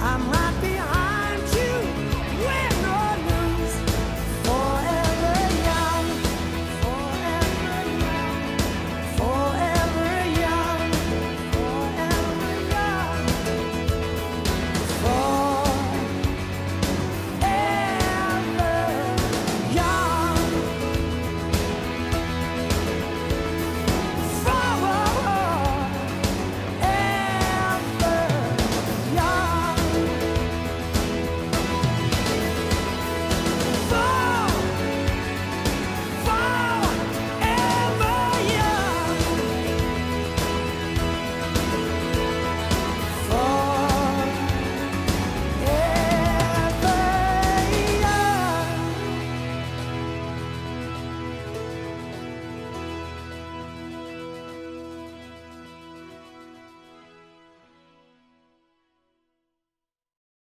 I'm right